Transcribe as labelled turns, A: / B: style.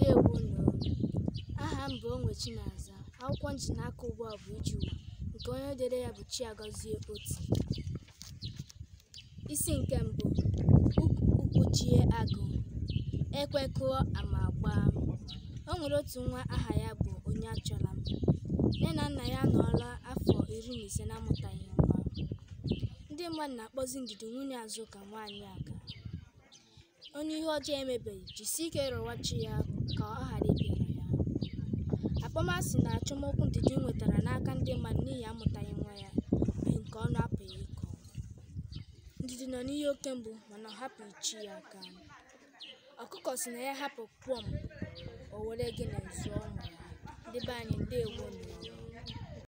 A: ǹdeèwonù aha m bụ̀ Onwe Chinaza. Akwụkwọ m jì n'aka ugbu a bụ̀ Ije Ụ̀wà nke onye dere ya bụ̀ Chiagozie Oti. Isi nke mbụ ụkwụchie agụ. Ekwekọọ ama gbaa o nwere otu nwa aha ya bụ onye achọla m. Nne na nna ya anọọla afọ iri na ise na-amụtaghị nwa. Ndị mmadụ na-akpọzi Ndidi nwunye Azụka nwaanyị aga onye ihe ọjọọ emebeghị jisie ike rịọwa chi ya ka ọ ghara ịbịara ya akpọmasị na achọmokwu Ndidi nwetara n'aka ndị mmadụ n'ihi amụtaghị nwa ya mere nke ọ na-apụghị ịkọ. Ndidi nọ n'ihe oke mgbu mana ọ hapụghị chi ya aka. Ọkụkọ si na ya hapụ kwọm o were gịnị zụọ ụmụ ya. Ndị be anyị ndewonụ